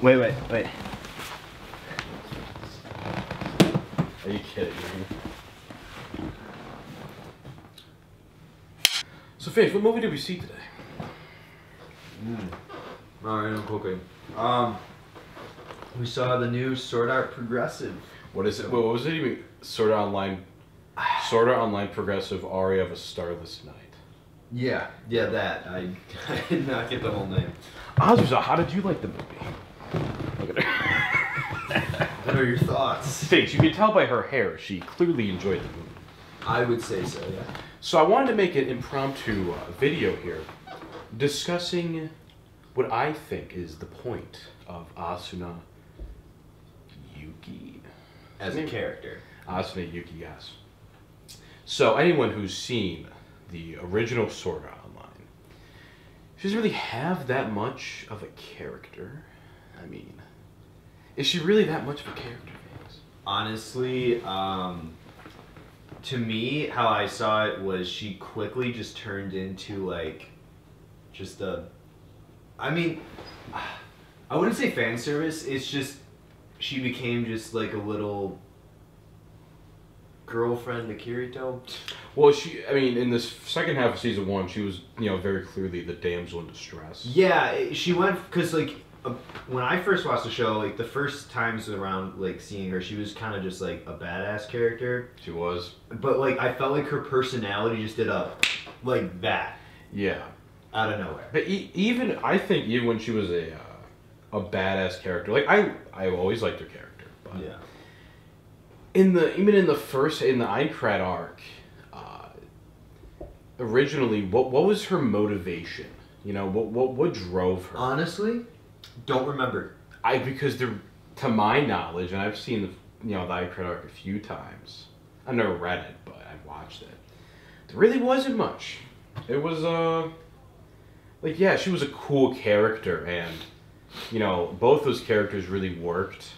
Wait, wait, wait. Are you kidding me? So, Faith, what movie did we see today? Alright, I'm cooking. Um, we saw the new Sword Art Progressive. What is it? What was it even? Sword Art Online. Sword Art Online Progressive Aria of a Starless Night. Yeah, yeah, that. I, I did not get the whole name. Azusa, how did you like the movie? Look at her. What are your thoughts? Thanks. You can tell by her hair, she clearly enjoyed the movie. I would say so, yeah. So I wanted to make an impromptu uh, video here, discussing what I think is the point of Asuna Yuuki. As a character. Asuna Yuuki, yes. So anyone who's seen the original Sword Art Online, she doesn't really have that much of a character. I mean, is she really that much of a character? Vance? Honestly, um, to me, how I saw it was she quickly just turned into like, just a. I mean, I wouldn't say fan service. It's just she became just like a little girlfriend to Kirito. Well, she. I mean, in this second half of season one, she was, you know, very clearly the damsel in distress. Yeah, she went because like when I first watched the show, like the first times around like seeing her, she was kind of just like a badass character. She was. But like I felt like her personality just did a like that Yeah. out of nowhere. But e- even I think even when she was a uh, a badass character, like I I always liked her character, but Yeah. in the even in the first in the Aincrad arc, uh, originally what what was her motivation? You know what what what drove her? Honestly, don't remember. I because there to my knowledge, and I've seen the you know the arc a few times. I've never read it, but I've watched it. There really wasn't much. It was uh like yeah, she was a cool character, and you know both those characters really worked.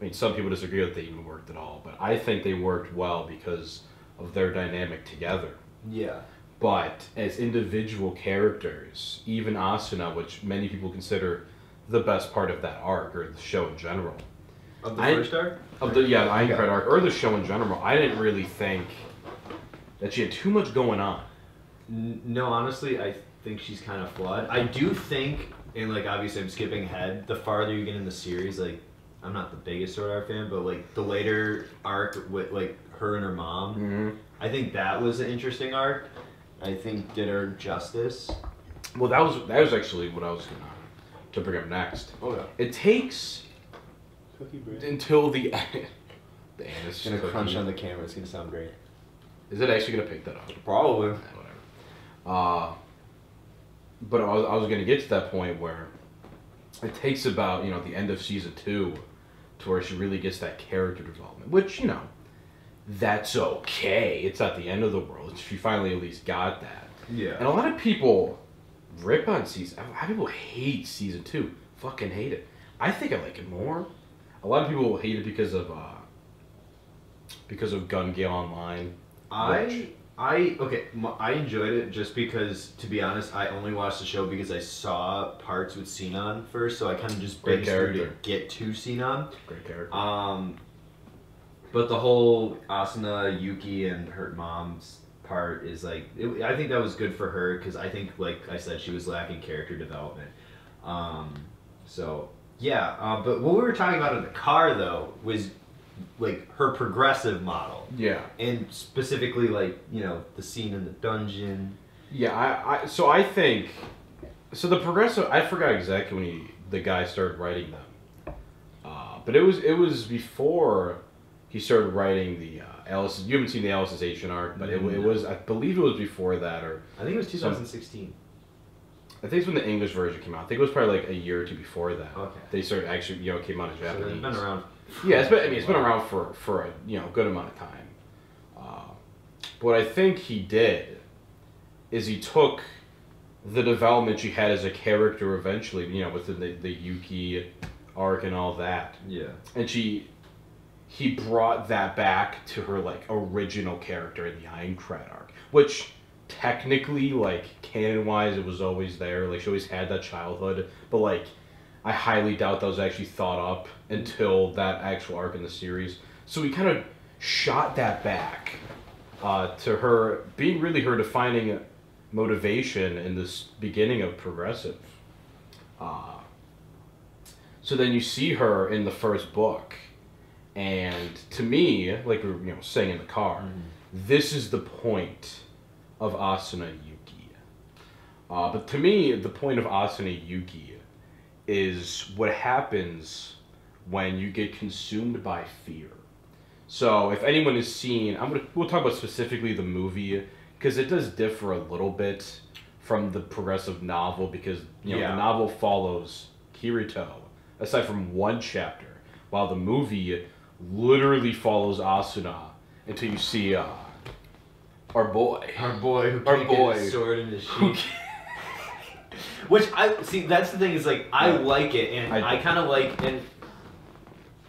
I mean, some people disagree that they even worked at all, but I think they worked well because of their dynamic together. Yeah. But as individual characters, even Asuna, which many people consider the best part of that arc or the show in general, Of the I- first arc. of the yeah the Okay. Aincrad arc or the show in general, I didn't really think that she had too much going on. No, honestly, I think she's kind of flawed. I do think, and like obviously I'm skipping ahead. The farther you get in the series, like I'm not the biggest Sword Art fan, but like the later arc with like her and her mom, Mm-hmm. I think that was an interesting arc. I think did her justice. Well, that was that was actually what I was gonna to bring up next. Oh yeah. It takes Cookie bread. until the the anise It's gonna cookie. crunch on the camera. It's gonna sound great. Is it actually gonna pick that up? Probably. Eh, whatever. Uh, but I was, I was going to get to that point where it takes about, you know, the end of season two to where she really gets that character development, which, you know, that's okay. It's not the end of the world. She finally at least got that. Yeah. And a lot of people rip on season, a lot of people hate season two. Fucking hate it. I think I like it more. A lot of people hate it because of, uh, because of Gun Gale Online. I I okay. I enjoyed it just because, to be honest, I only watched the show because I saw parts with Sinon first, so I kind of just binged through to get to Sinon. Great character. Um, but the whole Asuna, Yuki, and her mom's part is like, it, I think that was good for her because I think, like I said, she was lacking character development. Um, so yeah, uh, but what we were talking about in the car though was like her progressive model yeah. and specifically like you know the scene in the dungeon. Yeah, I, I so I think so the progressive I forgot exactly when he the guy started writing them. Uh, but it was it was before he started writing the uh, Alice you haven't seen the Alicization arc, but it, it was I believe it was before that or I think it was 2016. I think it's when the English version came out. I think it was probably like a year or two before that. Okay. They started actually you know came out in So Japanese. it's been around. Yeah, it's been, I mean, it's been around for, for a you know good amount of time. Uh, but what I think he did is he took the development she had as a character eventually, you know, within the, the Yuki arc and all that, Yeah. and she he brought that back to her like original character in the Aincrad arc, which technically like canon wise it was always there, like she always had that childhood, but like I highly doubt that was actually thought up until that actual arc in the series. So we kind of shot that back uh, to her being really her defining motivation in this beginning of progressive. Uh, so then you see her in the first book, and to me, like we were you know saying in the car, this is the point of Asuna Yuuki. Uh, but to me, the point of Asuna Yuuki is what happens when you get consumed by fear. So if anyone has seen, I'm gonna we'll talk about specifically the movie because it does differ a little bit from the progressive novel because you know Yeah. the novel follows Kirito aside from one chapter, while the movie literally follows Asuna until you see uh, our boy. Our boy who Our can't get boy. his sword in his Who sheath. Which I see. That's the thing is like I Yeah. like it, and I I, kind of like and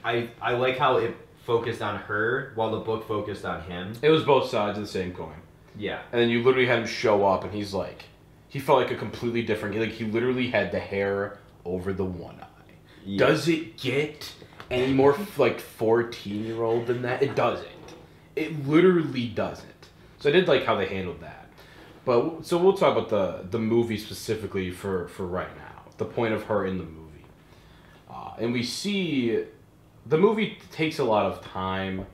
I I like how it focused on her while the book focused on him. It was both sides of the same coin. Yeah. And then you literally had him show up, and he's like, he felt like a completely different. Like he literally had the hair over the one eye. Does it get any more like fourteen year old than that? It doesn't. It literally doesn't. So I did like how they handled that. But so we'll talk about the the movie specifically for for right now. The point of her in the movie, uh, and we see the movie takes a lot of time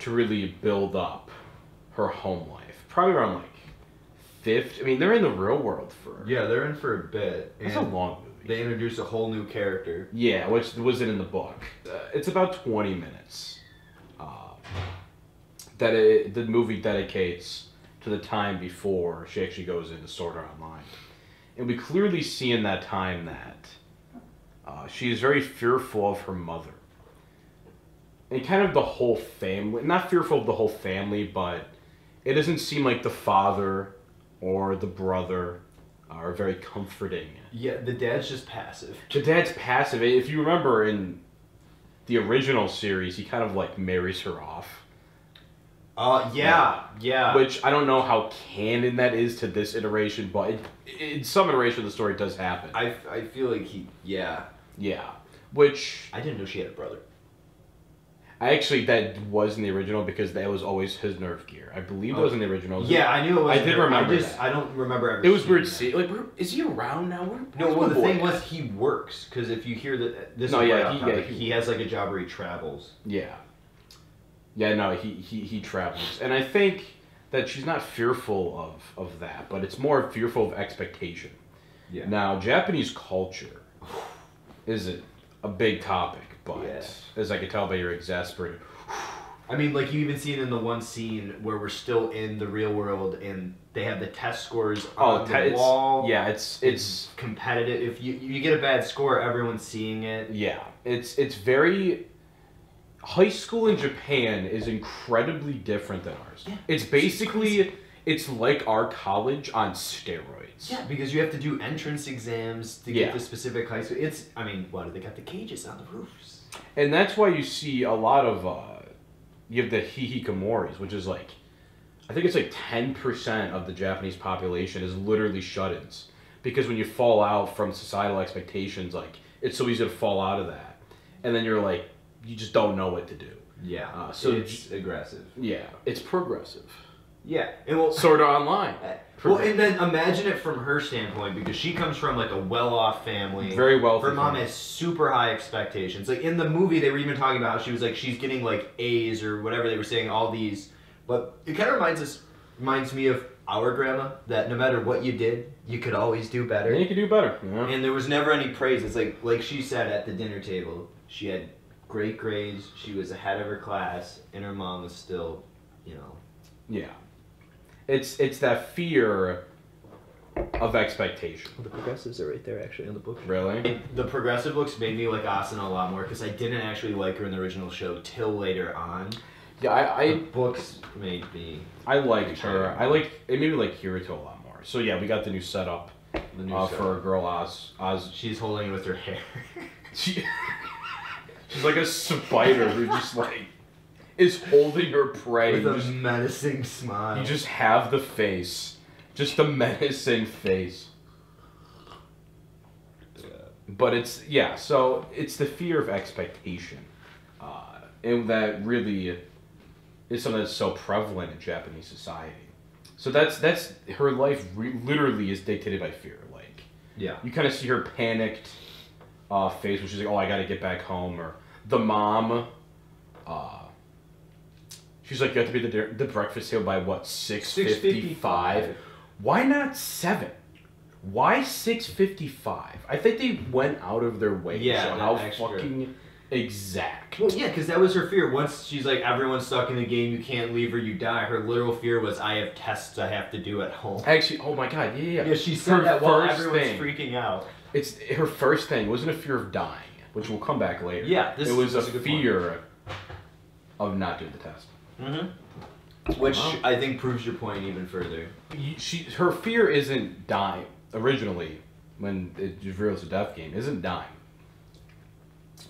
to really build up her home life. Probably around like fifth. I mean, they're in the real world for Yeah, they're in for a bit, It's a long movie. They introduce a whole new character. Yeah, which wasn't in the book. Uh, it's about 20 minutes uh, that it, the movie dedicates to the time before she actually goes into Sword Art Online. And we clearly see in that time that uh, she is very fearful of her mother. And kind of the whole family, not fearful of the whole family, but it doesn't seem like the father or the brother are very comforting Yeah, the dad's just passive. the dad's passive. If you remember in the original series, he kind of like marries her off. Uh, yeah, yeah. Which I don't know how canon that is to this iteration, but it, in some iteration of the story it does happen. I, I feel like he. Yeah. yeah. Which I didn't know she had a brother. I actually that was in the original because that was always his nerve gear. I believe that was in the original. Yeah, I knew it was. I did remember I just that. I don't remember ever. It was weird. See, like, where, is he around now? Where, No, well, the thing at? was he works because if you hear that this No, is yeah, he- yeah, he, he- has like a job where he travels. Yeah. Yeah, no, he, he, he travels. And I think that she's not fearful of, of that, but it's more fearful of expectation. Yeah. Now, Japanese culture is a, a big topic, but Yeah. as I can tell by your exasperated. I mean, like you even see it in the one scene where we're still in the real world and they have the test scores oh, on Oh, the te- it's, wall. yeah, it's it's competitive. If you you get a bad score, everyone's seeing it. yeah, it's it's very. High school in Japan is incredibly different than ours. Yeah. It's basically it's like our college on steroids. Yeah, because you have to do entrance exams to Yeah. get the specific high school. It's, I mean, what, they got the cages on the roofs. And that's why you see a lot of uh, you have the hikikomoris, which is like I think it's like ten percent of the Japanese population is literally shut-ins because when you fall out from societal expectations, like it's so easy to fall out of that, and then you're like you just don't know what to do. Yeah, Uh, so it's aggressive. Yeah, it's progressive. Yeah, and well, Sort of online. Uh, Well, and then imagine it from her standpoint because she comes from like a well-off family. Very wealthy Her mom family. has super high expectations. Like in the movie, they were even talking about how she was like she's getting like A's or whatever they were saying, all these. But it kind of reminds us, reminds me of our grandma that no matter what you did, you could always do better. And you could do better. Know? And there was never any praise. It's like like she said at the dinner table, she had great grades, she was ahead of her class, and her mom was still, you know. Yeah, it's it's that fear of expectation. The progressives are right there actually in the book. Really? And the progressive looks made me like Asuna a lot more because I didn't actually like her in the original show till later on. Yeah, I, The I books made me I liked her. I like it made me like Kirito a lot more. So yeah, we got the new setup the new uh, stuff. for a girl Oz. Oz. She's holding it with her hair. She, she's like a spider who just like is holding her prey. with You a just, menacing smile. you just have the face, just the menacing face. but it's yeah. So it's the fear of expectation, uh, and that really is something that's so prevalent in Japanese society. So that's that's her life. Re- literally is dictated by fear. Like Yeah. you kind of see her panicked uh, face when she's like, "Oh, I got to get back home," or the mom. Uh, she's like, "You have to be the, the breakfast table by what six fifty five? Why not seven? Why six fifty five? I think they went out of their way Yeah, that how extra. fucking exact. Well, yeah, because that was her fear. Once she's like, everyone's stuck in the game, you can't leave or you die. Her literal fear was, I have tests I have to do at home. Actually, oh my god, yeah, yeah. Yeah, she said Her that while everyone's thing- freaking out. It's her first thing wasn't a fear of dying, which we'll come back later. Yeah, this it was a a good point. fear of not doing the test. Mm-hmm. Which Wow. I think proves your point even further. She her fear isn't dying originally when it reveals the death game isn't dying.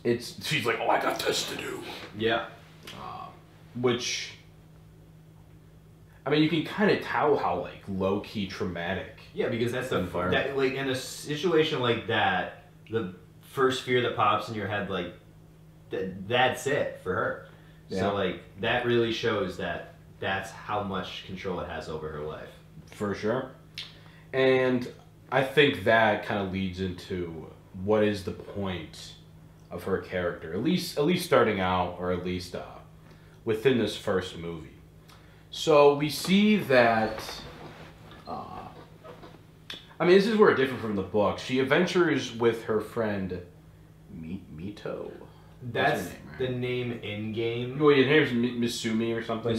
It's she's like, oh, I got this to do, Yeah. uh, which. I mean, you can kind of tell how like low key traumatic. Yeah, because that's the Gunfire. that like in a situation like that, the first fear that pops in your head, like that that's it for her. Yeah. So like that really shows that that's how much control it has over her life. For sure. And I think that kind of leads into what is the point of her character, at least at least starting out, or at least uh, within this first movie. So we see that. Uh, I mean, this is where it's different from the book. She adventures with her friend, Mi- Mito. That's name, right? the name in game. Well, your name's Mi- Misumi or something.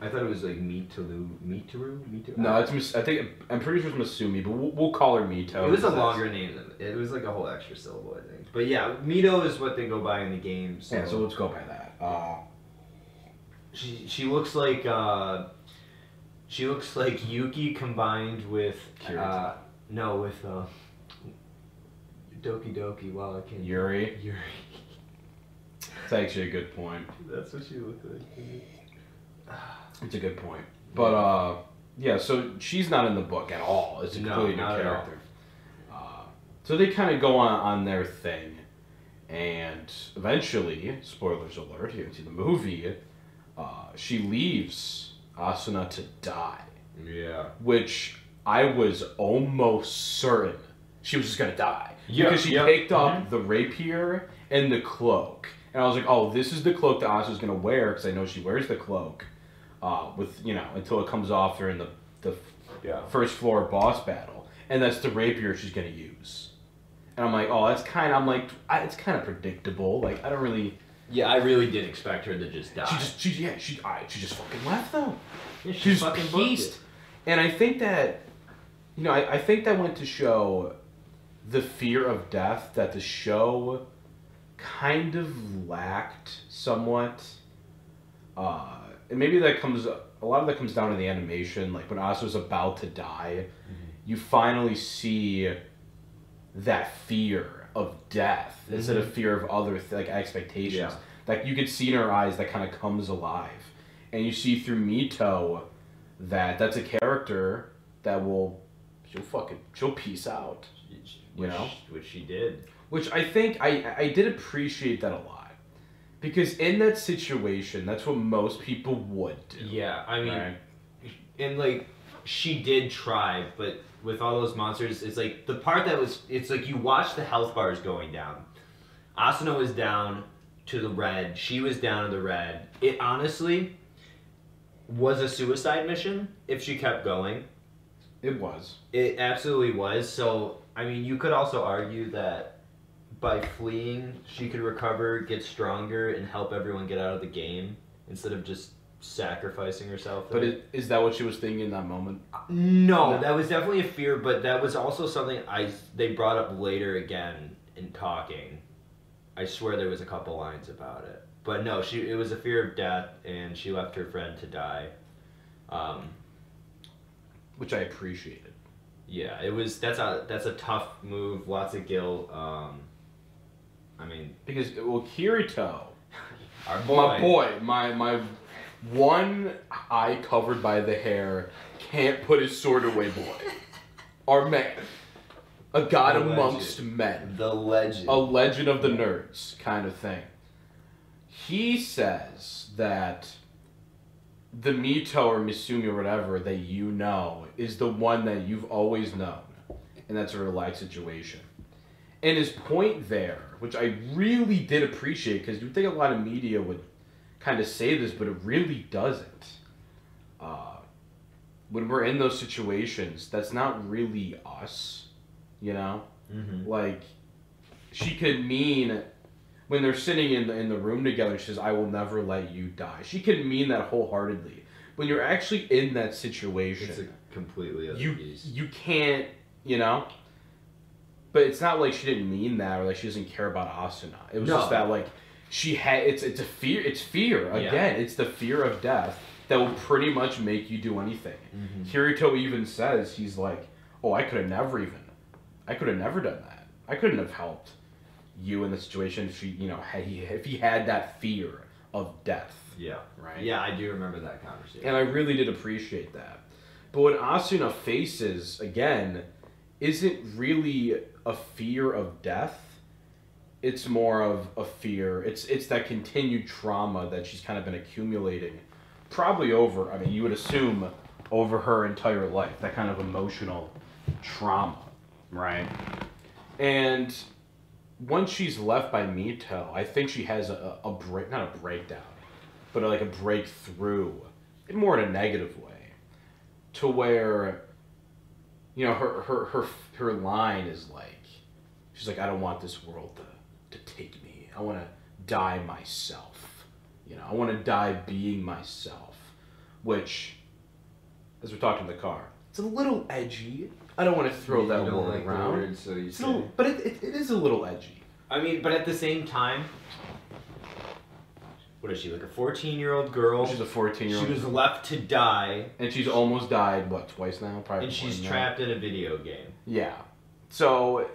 I thought it was like Mitaru, Mitaru, Mitaru. no, it's Mis- I think I'm pretty sure it's Misumi, but we'll, we'll call her Mito. It was a longer name than it was like a whole extra syllable, I think. But yeah, Mito is what they go by in the game. So, Yeah, so let's go by that. Uh, she she looks like uh, she looks like Yuki combined with uh, no with uh, Doki Doki. Wow, I can't. Yuri. Yuri. It's actually a good point. That's what she looked like. It's a good point. But uh, yeah, so she's not in the book at all. It's a No, completely new at all. character. Uh, so they kind of go on on their thing, and eventually, spoilers alert, you haven't seen the movie. Uh, she leaves Asuna to die, Yeah. which I was almost certain she was just gonna die Yeah, because she yeah. picked up the rapier and the cloak, and I was like, "Oh, this is the cloak that Asuna's gonna wear," because I know she wears the cloak, uh, with you know until it comes off during the the Yeah. first floor boss battle, and that's the rapier she's gonna use. And I'm like, "Oh, that's kind of." I'm like, I, "It's kind of predictable." Like, I don't really. Yeah, I really did expect her to just die. She just, she yeah, she, I, she just fucking left though. yeah, she She's fucking pieced. And I think that, you know, I, I think that went to show the fear of death that the show kind of lacked somewhat. Uh, and maybe that comes, a lot of that comes down to the animation. Like when Asu's about to die, you finally see that fear of death instead of fear of other th- like expectations. Yeah. Like you could see in her eyes that kind of comes alive, and you see through Mito that that's a character that will she'll fucking she'll peace out. Which, You know? which she did. Which I think I I did appreciate that a lot. Because in that situation, that's what most people would do. Yeah, I mean, right? and like she did try, but with all those monsters, it's like the part that was. It's like you watch the health bars going down. Asuna was down to the red. She was down to the red. It honestly was a suicide mission if she kept going. It was. It absolutely was. So, I mean, you could also argue that by fleeing, she could recover, get stronger, and help everyone get out of the game instead of just sacrificing herself. But is, is that what she was thinking in that moment? no, No. that was definitely a fear, but that was also something I they brought up later again in talking. I swear there was a couple lines about it. But no, she it was a fear of death, and she left her friend to die. Um, Which I appreciated. Yeah, it was. That's a that's a tough move. Lots of guilt. Um, I mean, Because well, Kirito, our boy. my boy, my my one eye covered by the hair, can't put his sword away, boy. Our man. a god The amongst men, The legend. a legend of the nerds kind of thing. He says that the Mito or Misumi or whatever that you know is the one that you've always known, and that's a relaxed situation. And his point there, which I really did appreciate, because you think a lot of media would kind of say this, but it really doesn't. Uh, when we're in those situations, that's not really us, you know. hmm Like, she could mean when they're sitting in the in the room together. She says, "I will never let you die." She could mean that wholeheartedly. When you're actually in that situation, It's a completely other you beast. you can't you know but it's not like she didn't mean that or like she doesn't care about asuna it was No. just that like she had it's it's a fear it's fear Yeah. again it's the fear of death that will pretty much make you do anything Mhm. kirito even says he's like oh i could have never even i could have never done that i couldn't have helped you in the situation if she you know had he if he had that fear of death Yeah. right Yeah, I do remember that conversation. and I really did appreciate that. But what Asuna faces, again, isn't really a fear of death. It's more of a fear. It's it's that continued trauma that she's kind of been accumulating, probably over. I mean, you would assume over her entire life. That kind of emotional trauma, right? And once she's left by Mito, I think she has a, a break, not a breakdown, but like a breakthrough, in more in a negative way, to where, you know, her her her her line is like, she's like, I don't want this world to to take me. I want to die myself. You know, I want to die being myself, which, as we talked in the car, it's a little edgy. I don't want to throw You that word like around. word, so you It's say. little, but it, it, it is a little edgy. I mean, but at the same time, what is she like a fourteen-year-old girl? She's a 14 year old. she was left to die, and she's almost died, what, twice now? Probably and she's that. trapped in a video game. Yeah. So,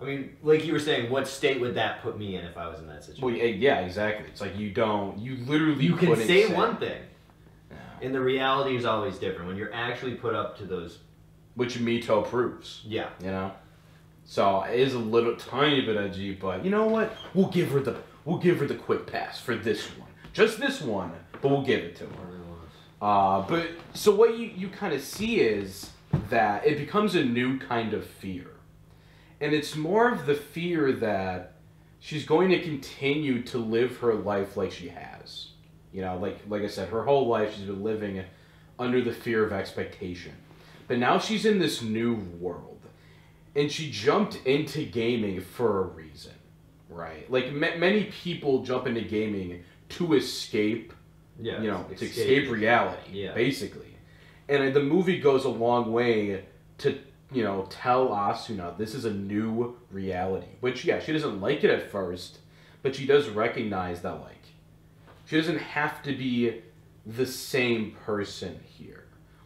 I mean, like you were saying, what state would that put me in if I was in that situation? well, yeah, yeah, exactly. It's like you don't, you literally you can say one thing, Yeah. and the reality is always different. When you're actually put up to those, Which Mito proves, yeah, you know? So, it is a little tiny bit edgy, but you know what? We'll give her the, we'll give her the quick pass for this one. Just this one, but we'll give it to her. Uh, but so what you, you kind of see is that it becomes a new kind of fear. And it's more of the fear that she's going to continue to live her life like she has. You know, like like I said, her whole life she's been living under the fear of expectation. But now she's in this new world. And she jumped into gaming for a reason, right? Like ma- many people jump into gaming to escape yeah, you know, to escape reality, Yeah. basically. And the movie goes a long way to, you know, tell Asuna this is a new reality. Which, yeah, she doesn't like it at first, but she does recognize that, like, she doesn't have to be the same person here.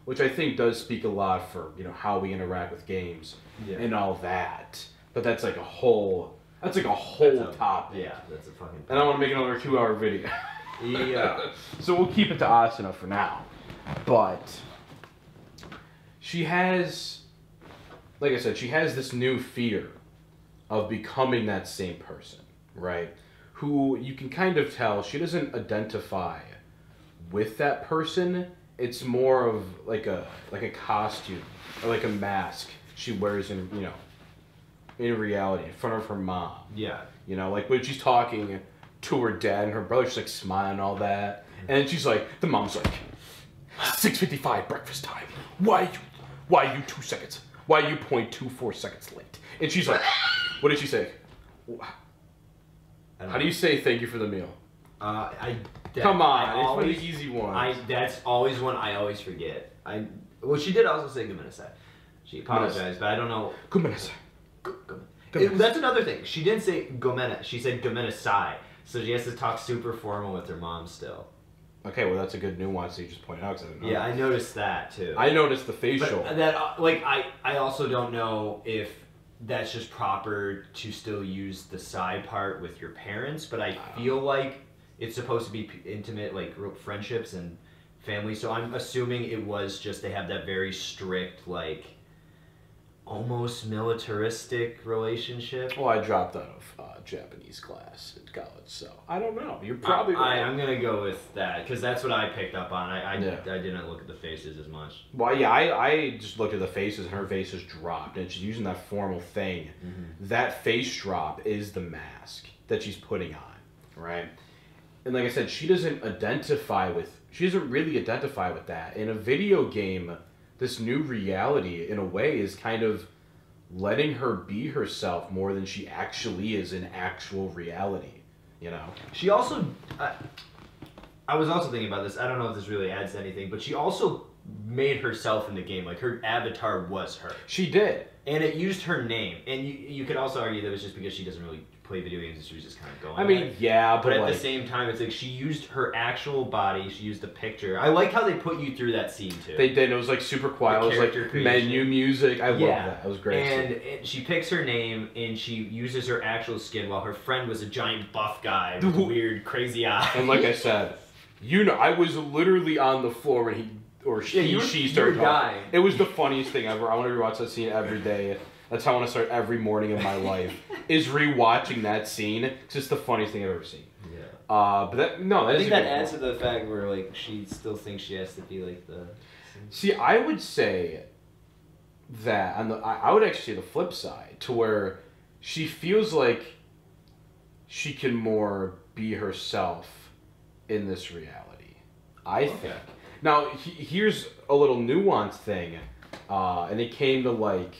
Which I think does speak a lot for, you know, how we interact with games Yeah. and all that. But that's like a whole, that's like a whole a- topic. Yeah, that's a fucking. And I want to make another two hour video. Yeah. so we'll keep it to Asuna for now. But she has, like I said, she has this new fear of becoming that same person, right? Who you can kind of tell she doesn't identify with that person. It's more of like a like a costume or like a mask she wears in you know in reality in front of her mom. Yeah. You know, like when she's talking to her dad and her brother, she's like smiling and all that. And she's like, the mom's like, 6.55 breakfast time. Why you, why you two seconds? Why you point two four seconds late? And she's like, what did she say? How do you say thank you for the meal? Uh, I. that- Come on, I it's always, one of the easy ones. I. That's always one I always forget. I. Well, she did also say Gomenasai. She apologized, but I don't know. Gomenasai. Go- go- Gomenasai. It- that's another thing. She didn't say Gomena. She said Gomenasai. So she has to talk super formal with her mom still. Okay, well that's a good nuance that you just pointed out. 'cause I didn't know. Yeah, I noticed that too. I noticed the facial. But that uh, like I I also don't know if that's just proper to still use the side part with your parents, but I feel like it's supposed to be intimate like friendships and family. So I'm assuming it was just they have that very strict like almost militaristic relationship. Well, I dropped out of uh, Japanese class in college, so I don't know. You're probably I, am gonna go with that because that's what I picked up on. I I, Yeah. I didn't look at the faces as much. Well, yeah, I, I just looked at the faces and her face is dropped, and she's using that formal thing. That face drop is the mask that she's putting on, right? And like I said, she doesn't identify with. She doesn't really identify with that. In a video game, this new reality, in a way, is kind of letting her be herself more than she actually is in actual reality. You know? She also, I, I was also thinking about this. I don't know if this really adds to anything, but she also made herself in the game. Like her avatar was her, She did. and it used her name. And you you could also argue that it was just because she doesn't really play video games, and she was just kind of going. I mean, it. yeah, but, But at like, the same time, it's like she used her actual body. She used the picture. I like how they put you through that scene too. They did. It was like super quiet. The it was like creation. menu music. I love Yeah. that. It was great. And it, she picks her name and she uses her actual skin while her friend was a giant buff guy with weird, crazy eyes. And like I said, you know, I was literally on the floor when he or she Yeah, you were- she you started were talking. dying. It was the funniest thing ever. I want to rewatch that scene every day. That's how I want to start every morning of my life. Is rewatching that scene. It's just the funniest thing I've ever seen. yeah. Uh, but that no, that I think that adds point. to the fact where like she still thinks she has to be like the. See, I would say that on the I, I would actually say the flip side to where she feels like she can more be herself in this reality. I Okay. think. Now, he, here's a little nuanced thing, uh, and it came to like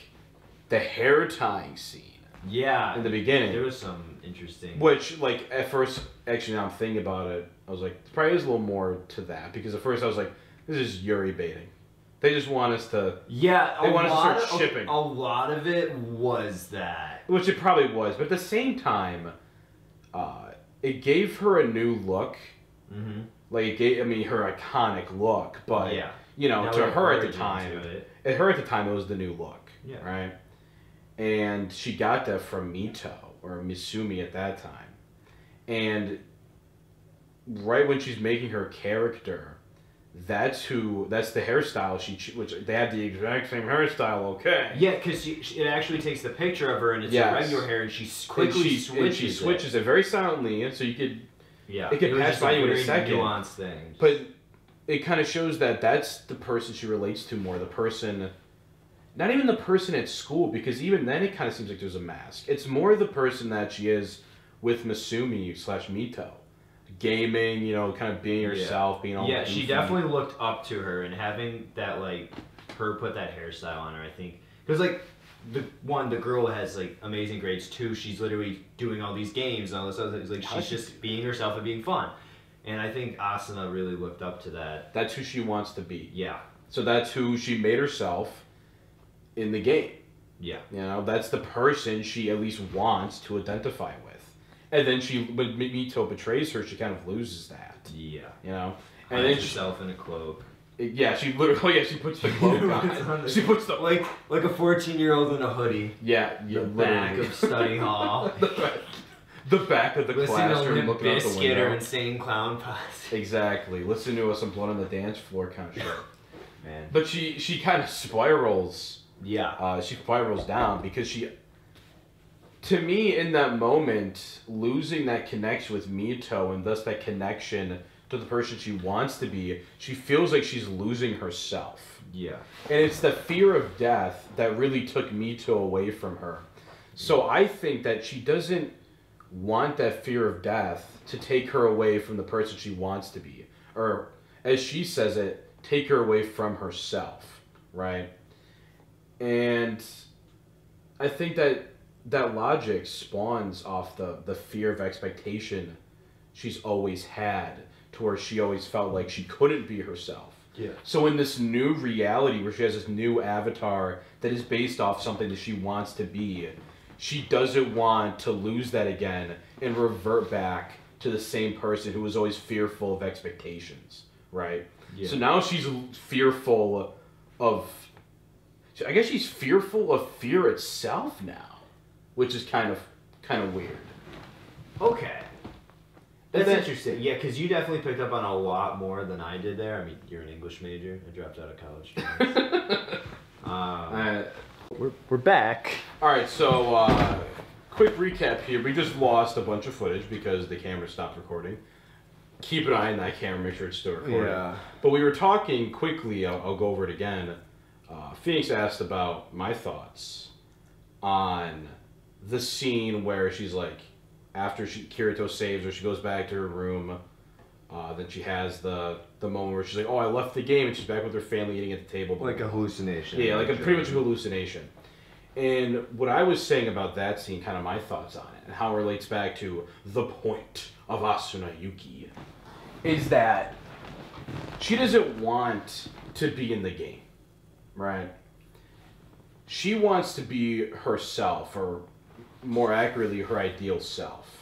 the hair tying scene Yeah. in the beginning. there was some interesting. Which, like, at first, actually, now I'm thinking about it, I was like, there probably is a little more to that because at first I was like, this is Yuri baiting. They just want us to, Yeah, They a want us to start of, shipping. A lot of it was that. which it probably was, but at the same time, uh, it gave her a new look. Mm-hmm. Like, it gave, I mean, her iconic look, but, yeah. you know, Now to her at the time, it. at her at the time, it was the new look. Yeah. Right? And she got that from Mito, or Misumi at that time. And right when she's making her character, that's who, that's the hairstyle she, which they have the exact same hairstyle, okay. Yeah, because it actually takes the picture of her and it's Yes. her regular hair, and she s- And quickly she, switches. and she switches it. very silently, so you could, Yeah, it could was pass by you in a second. Nuanced thing. but it kind of shows that that's the person she relates to more, the person, not even the person at school, because even then it kind of seems like there's a mask. It's more the person that she is with Masumi slash Mito. Gaming, you know, kind of being Yeah. herself, being all yeah, she definitely looked up to her, and having that like her put that hairstyle on her, I think, because like the one, the girl has like amazing grades. Two, she's literally doing all these games and all this other things. Like she's just being herself and being fun, and I think Asuna really looked up to that. That's who she wants to be. Yeah, So that's who she made herself in the game. yeah, You know, that's the person she at least wants to identify with. And then she, when Mito betrays her, she kind of loses that. yeah. You know, And then she, herself in a cloak, uh, yeah, she literally, oh, yeah, she puts the cloak on on. the- She puts the like like a fourteen year old in a hoodie, yeah, yeah the back literally. of study hall, the, back, the back of the listening to classroom, looking out the Bizkit or window. Insane Clown Posse. Exactly. Listen to us some blood on the dance floor kind of shit. Man, But she she kind of spirals. Yeah, Uh, she spirals down because she. To me, in that moment, losing that connection with Mito and thus that connection to the person she wants to be, she feels like she's losing herself. yeah. And it's the fear of death that really took Mito away from her. So I think that she doesn't want that fear of death to take her away from the person she wants to be. Or, as she says it, take her away from herself, right? And I think that that logic spawns off the, the fear of expectation she's always had, to where she always felt like she couldn't be herself. Yeah. So in this new reality where she has this new avatar that is based off something that she wants to be, she doesn't want to lose that again and revert back to the same person who was always fearful of expectations, right? Yeah. So now she's fearful of I guess she's fearful of fear itself now, which is kind of kind of weird. Okay. That's then- interesting. Yeah, because you definitely picked up on a lot more than I did there. I mean, you're an English major. I dropped out of college. twice. um, Uh, We're, we're back. All right, so uh, quick recap here. We just lost a bunch of footage because the camera stopped recording. Keep an eye on that camera, make sure it's still recording. Yeah. But we were talking quickly. I'll, I'll go over it again. Uh, Phoenix asked about my thoughts on the scene where she's like, after she Kirito saves her, she goes back to her room. Uh, then she has the the moment where she's like, "Oh, I left the game," and she's back with her family eating at the table. Like a hallucination. Yeah, like a pretty much a hallucination. And what I was saying about that scene, kind of my thoughts on it, and how it relates back to the point of Asuna Yuuki, is that she doesn't want to be in the game, right? She wants to be herself, or more accurately, her ideal self.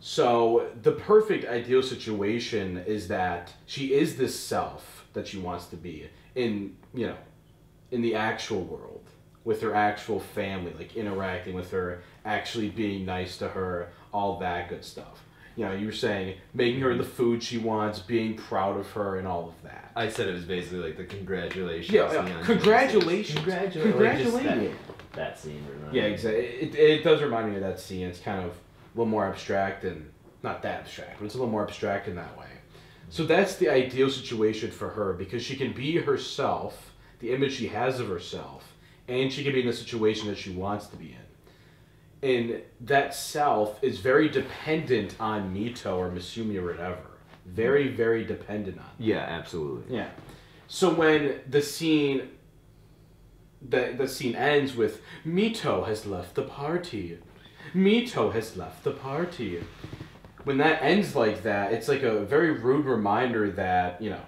So the perfect ideal situation is that she is this self that she wants to be in, you know, in the actual world with her actual family, like interacting with her, actually being nice to her, all that good stuff. You know, you were saying making her the food she wants, being proud of her, and all of that. I said it was basically like the congratulations. Yeah, yeah, congratulations. Congratulations. Congratulations. That, that scene. reminded Yeah, me. exactly. It, it does remind me of that scene. It's kind of a little more abstract and not that abstract, but it's a little more abstract in that way. So that's the ideal situation for her because she can be herself, the image she has of herself, and she can be in the situation that she wants to be in. And that self is very dependent on Mito or Masumi or whatever. Very, very dependent on. Yeah, absolutely. Yeah. So when the scene the the scene ends with Mito has left the party. Mito has left the party. When that ends like that, it's like a very rude reminder that, you know,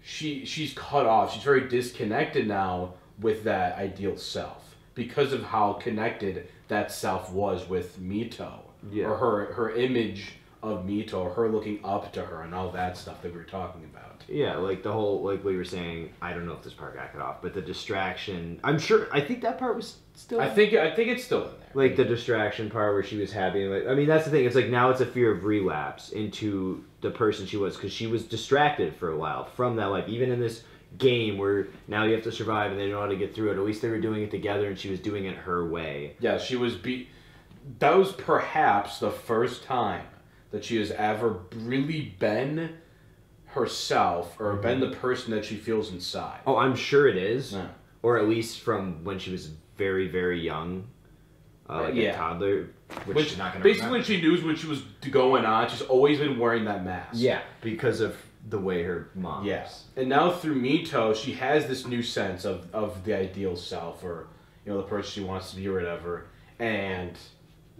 she she's cut off. She's very disconnected now with that ideal self because of how connected that self was with Mito Yeah. or her her image of Mito or her looking up to her and all that stuff that we were talking about. Yeah, like the whole like what you were saying. I don't know if this part got cut off, but the distraction. I'm sure. I think that part was still. I think I think it's still in there. like the distraction part where she was happy. Like, I mean, that's the thing. It's like now it's a fear of relapse into the person she was because she was distracted for a while from that life. Even in this game where now you have to survive and they don't know how to get through it. At least they were doing it together, and she was doing it her way. Yeah, she was be. That was perhaps the first time that she has ever really been herself or been the person that she feels inside. Oh, I'm sure it is, Yeah. or at least from when she was very, very young, uh, like Yeah. a toddler. Which, Which she's not gonna basically remember. when she knew when she was going on, she's always been wearing that mask. Yeah, because of the way her mom. Yes. And now through Mito, she has this new sense of, of the ideal self or, you know, the person she wants to be or whatever. And,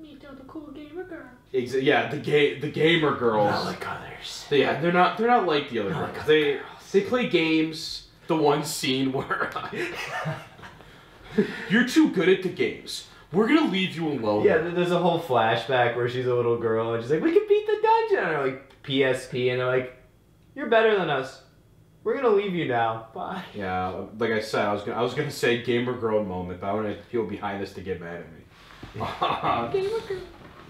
Mito, the cool gamer girl. exa- yeah, the ga- the gamer girls. Not like others. Yeah, they're not they're not like the other Not girls. like other they girls. they play games. The one scene where you're too good at the games. We're gonna leave you alone. Yeah, there's a whole flashback where she's a little girl and she's like, "We can beat the dungeon." And they're like, "PSP," and they're like, "You're better than us. We're gonna leave you now. Bye." Yeah, like I said, I was gonna I was gonna say gamer girl moment, but I want to people behind us to get mad at me. Gamer girl.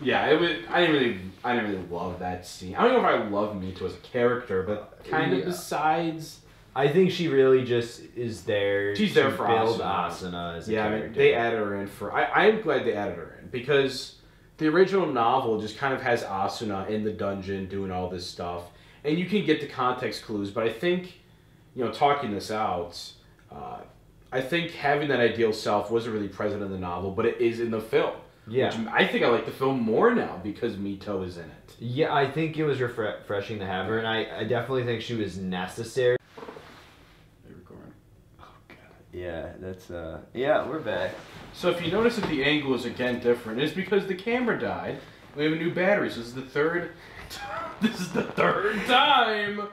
yeah, it was. I didn't really I didn't really love that scene. I don't know if I love Mito as a character, but kind of besides. I think she really just is there. She's to there for build Asuna. Asuna as a Yeah, I mean, they added her in for. I, I'm glad they added her in because the original novel just kind of has Asuna in the dungeon doing all this stuff, and you can get the context clues. But I think, you know, talking this out, uh, I think having that ideal self wasn't really present in the novel, but it is in the film. Yeah. Which I think I like the film more now because Mito is in it. Yeah, I think it was refre- refreshing to have her, and I, I definitely think she was necessary. Oh god. Yeah, that's uh. Yeah, we're back. So if you notice that the angle is again different, it's because the camera died. We have a new battery. So this is the third. This is the third time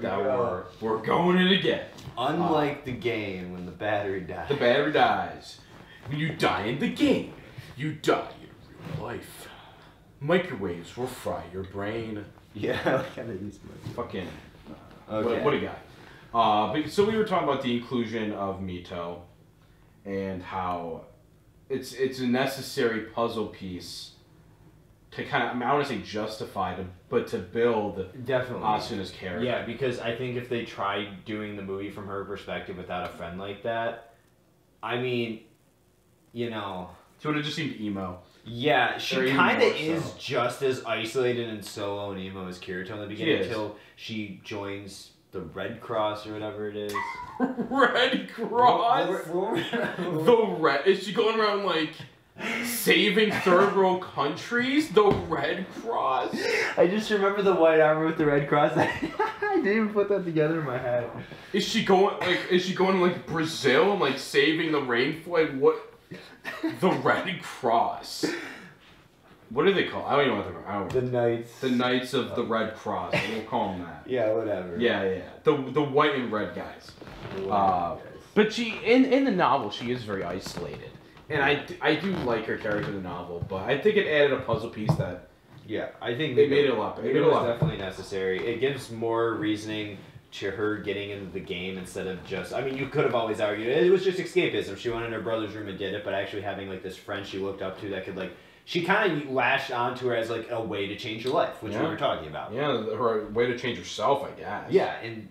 that we're we're going it again. Unlike the game when the battery dies. The battery dies. When you die in the game, you die in real life. Microwaves will fry your brain. yeah, like kind of these. Fucking Okay. what, what a guy. Uh, but, so we were talking about the inclusion of Mito and how it's it's a necessary puzzle piece to kind of I, mean, I want to say justify to but to build Definitely. Asuna's character. Yeah, because I think if they tried doing the movie from her perspective without a friend like that, I mean, you know, She would have just seemed emo. yeah, she kind of is so. just as isolated and solo and emo as Kirito in the beginning until she joins the Red Cross or whatever it is. Red Cross. What- what- what- The red is she going around like saving third world countries? The Red Cross. I just remember the white armor with the red cross. I didn't even put that together in my head. Is she going like is she going to like Brazil and like saving the rainforest? Like, what? The Red Cross. What do they call? I don't even know what they're. Don't. The knights. The Knights of the Red Cross. We'll call them that. Yeah, whatever. Yeah, yeah. The the white and red guys. Uh, guys. But she in in the novel she is very isolated, and I, I do like her character in the novel, but I think it added a puzzle piece that Yeah, I think They made it a lot better. It made it a was lot better. definitely necessary. It gives more reasoning to her getting into the game instead of just. I mean, you could have always argued it was just escapism. She went in her brother's room and did it, but actually having like this friend she looked up to that could like. She kind of lashed onto her as like a way to change her life, which we Yeah. were talking about. yeah her way to change herself I guess. Yeah, and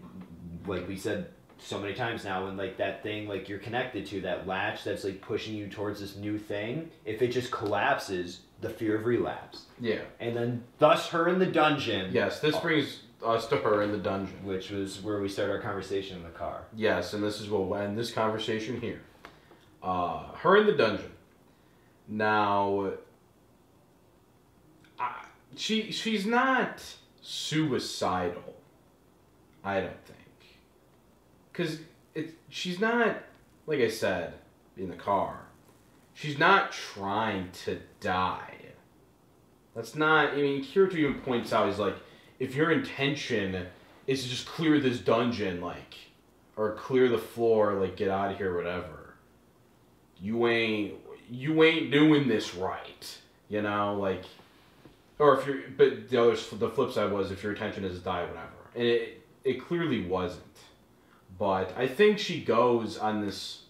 like we said so many times now, when like that thing like you're connected to that latch that's like pushing you towards this new thing, if it just collapses, the fear of relapse, Yeah. and then thus her in the dungeon. Yes. This brings us to her in the dungeon. which was where we started our conversation in the car. Yes, and this is what we'll end this conversation here. Uh, her in the dungeon. Now, I, she she's not suicidal. I don't because it she's not like I said in the car. She's not trying to die. That's not. I mean, Kirito even points out he's like, if your intention is to just clear this dungeon, like or clear the floor, like get out of here, whatever. You ain't you ain't doing this right, you know, like, or if you're, but the other the flip side was if your intention is to die, whatever, and it it clearly wasn't. But I think she goes on this.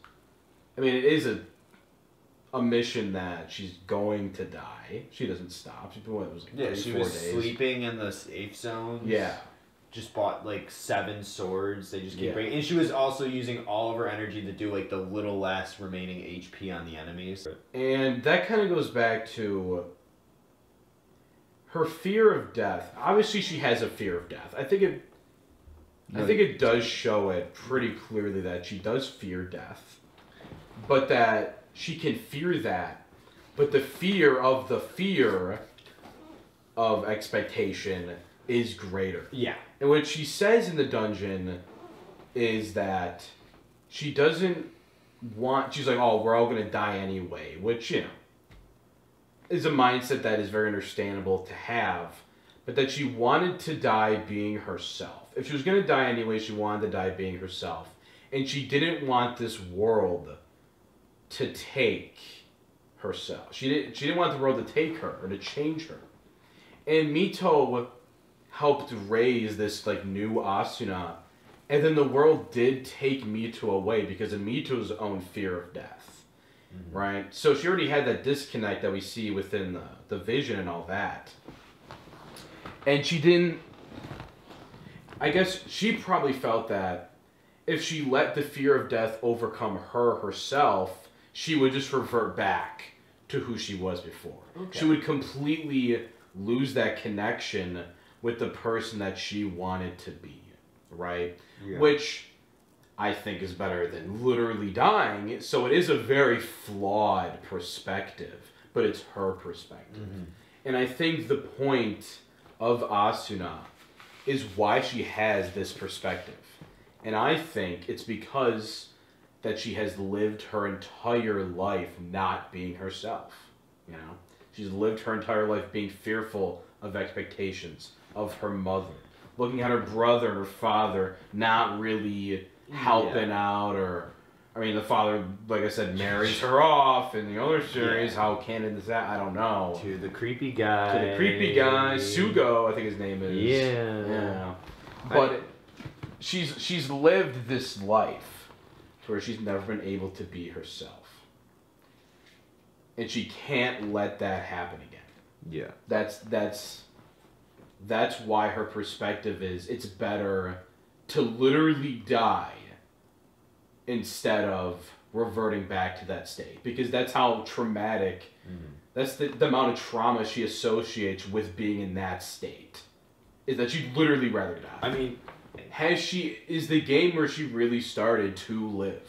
I mean, it is a a mission that she's going to die. She doesn't stop. She's been what it was like Yeah, she four was days. sleeping in the safe zone. Yeah. Just bought like seven swords. They just keep Yeah. bringing. And she was also using all of her energy to do like the little last remaining HP on the enemies. And that kind of goes back to her fear of death. Obviously, she has a fear of death. I think it. I think it does show it pretty clearly that she does fear death, but that she can fear that, but the fear of the fear of expectation is greater. Yeah. And what she says in the dungeon is that she doesn't want. She's like, "Oh, we're all gonna die anyway," which you know is a mindset that is very understandable to have. But that she wanted to die being herself. If she was gonna die anyway, she wanted to die being herself, and she didn't want this world to take herself. She didn't. She didn't want the world to take her or to change her. And Mito helped raise this like new Asuna, and then the world did take Mito away because of Mito's own fear of death, mm-hmm. right? So she already had that disconnect that we see within the the vision and all that, and she didn't. I guess she probably felt that if she let the fear of death overcome her herself, she would just revert back to who she was before. Okay. She would completely lose that connection with the person that she wanted to be, right? Yeah. Which I think is better than literally dying. So it is a very flawed perspective, but it's her perspective. Mhm. And I think the point of Asuna is why she has this perspective. And I think it's because that she has lived her entire life not being herself. You know? She's lived her entire life being fearful of expectations of her mother, looking at her brother and her father not really helping out or I mean the father like I said marries her off in the other series, Yeah. how canon is that? I don't know To the creepy guy. to the creepy guy, Sugo, I think his name is. Yeah. Yeah. But she's she's lived this life to where she's never been able to be herself. And she can't let that happen again. Yeah. That's that's that's why her perspective is it's better to literally die instead of reverting back to that state because that's how traumatic. Mhm. That's the, the amount of trauma she associates with being in that state. Is that she'd literally rather die. I mean, Has she is the game where she really started to live?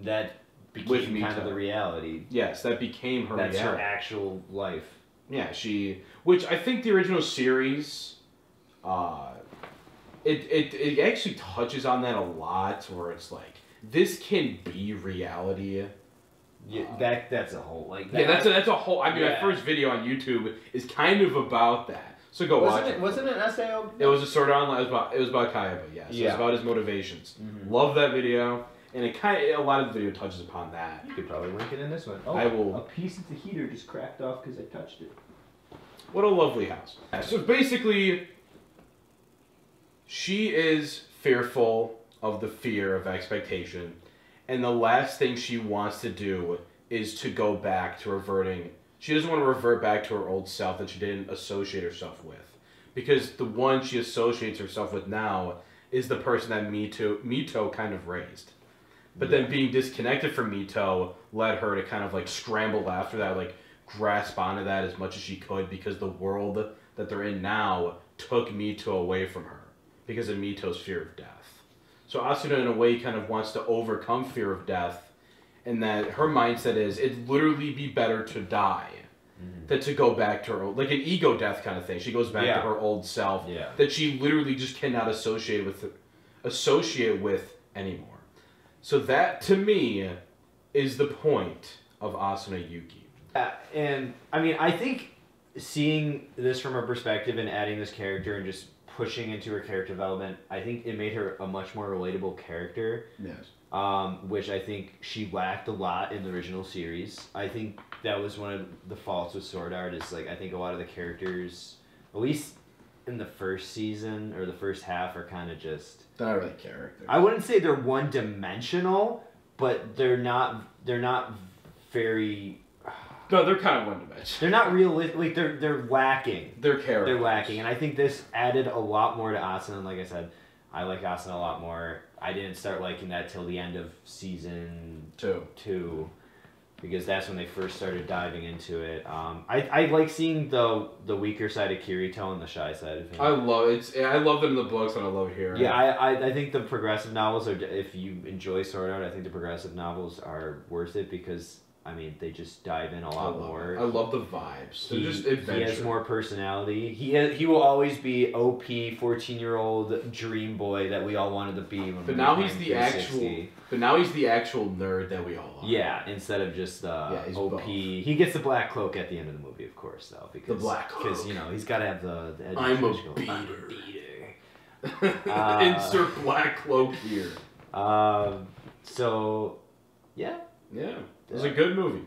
that With became kind of the reality. Yes, that became her That's her actual life. Yeah, she. Which I think the original series, uh, it, it it actually touches on that a lot, where it's like this can be reality. Yeah, that that's a whole like. Yeah, that's a, that's a whole. I mean, my first video on YouTube is kind of about that. So go wasn't watch it. it. Wasn't it an SAO? It was a Sword Art Online. It was about it was about Kayaba. Yes, it was Yeah. about his motivations. Mhm. Love that video, and it kind of a lot of the video touches upon that. You could probably link it in this one. Oh, I will- A piece of the heater just cracked off because I touched it. What a lovely house. So basically, she is fearful of the fear of expectation, and the last thing she wants to do is to go back to reverting. She doesn't want to revert back to her old self that she didn't associate herself with, because the one she associates herself with now is the person that Mito Mito kind of raised. But then being disconnected from Mito led her to kind of like scramble after that, like grasp onto that as much as she could because the world that they're in now took Mito away from her because of Mito's fear of death. So Asuna in a way kind of wants to overcome fear of death and that her mindset is it'd literally be better to die mm-hmm. than to go back to her old, like an ego death kind of thing. She goes back Yeah. to her old self Yeah. that she literally just cannot associate with associate with anymore. So that to me is the point of Asuna Yuuki. Yeah, and I mean, I think seeing this from her perspective and adding this character and just pushing into her character development, I think it made her a much more relatable character. Yes. um, which I think she lacked a lot in the original series. I think that was one of the faults with Sword Art is like I think a lot of the characters, at least in the first season or the first half, are kind of just. Not really characters. I wouldn't say they're one dimensional, but they're not. They're not very. No, they're kind of one dimensional. They're not realistic. Like they're they're lacking. They're characters. They're lacking, and I think this added a lot more to Asuna. Like I said, I like Asuna a lot more. I didn't start liking that till the end of season Two. two because that's when they first started diving into it. Um, I, I like seeing the the weaker side of Kirito and the shy side of him. I love it's. I love it in the books and I love it here. yeah, I, I, I think the progressive novels are. If you enjoy Sword Art, I think the progressive novels are worth it because I mean they just dive in a lot love more. it. I love the vibes. He, just he has more personality. He has, he will always be OP fourteen year old dream boy that we all wanted to be when we But were now he's the actual. But now he's the actual nerd that we all are. Yeah, instead of just uh, Yeah, OP. both. He gets the black cloak at the end of the movie, of course, though. Because, the black cloak. Because, you know, he's got to have the, the I'm a educational- I'm beater. beater. Uh, Insert black cloak here. Um, so, yeah. Yeah, it was a good movie.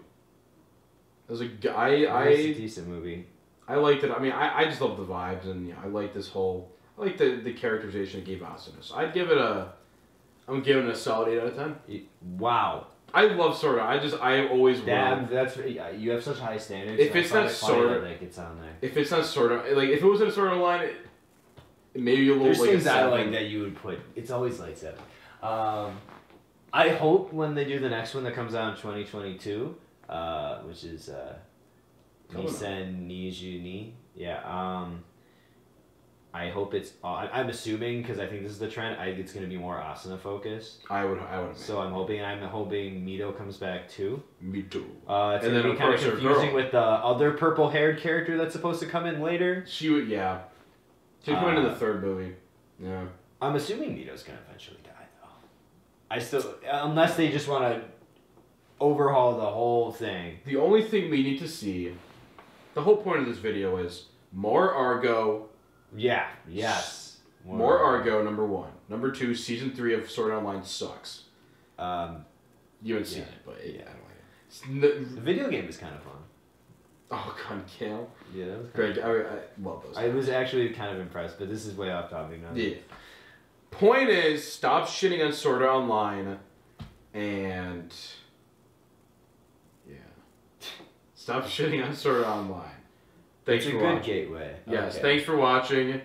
It was a. g- I It's a I decent movie. I liked it. I mean, I, I just love the vibes and you know, I like this whole. I like the the characterization it gave Asuna. So I'd give it a. I'm giving it a solid eight out of ten. It- wow. I love Sword Art. I just I always will. Damn, that's you have such high standards. If I it's find not it funny sort of- that gets on there. If it's not Sword Art, like if it was in a Sword Art line, it, maybe a little There's like a things I seven. like that you would put. It's always like seven. Um, I hope when they do the next one that comes out in 2022, uh, which is uh, Coming up. Nisen Niju Ni. Yeah. Um, I hope it's. Uh, I- I'm assuming because I think this is the trend. I it's going to be more Asuna focused. I would I would. So I'm hoping. I'm hoping Mito comes back too. me too. Uh, it's And going to then, be kind of confusing with the other purple-haired character that's supposed to come in later. She would yeah. She's going into Uh, the third movie. Yeah. I'm assuming Mito's gonna eventually die. I still, unless they just want to overhaul the whole thing. The only thing we need to see, the whole point of this video is more Argo, Yeah. Yes. more Argo. Number one. Number two. Season three of Sword Online sucks. Um, You haven't seen Yeah. it, but yeah, Yeah. I don't like it. The video game is kind of fun. oh God, Kale. Yeah, that was Greg, I, I love those. I was actually kind of impressed, but this is way off topic now. Yeah. Point is, stop shitting on Sword Art Online, and yeah, stop shitting on Sword Art Online. Thanks It's a for good watching. gateway. Yes, Okay. thanks for watching.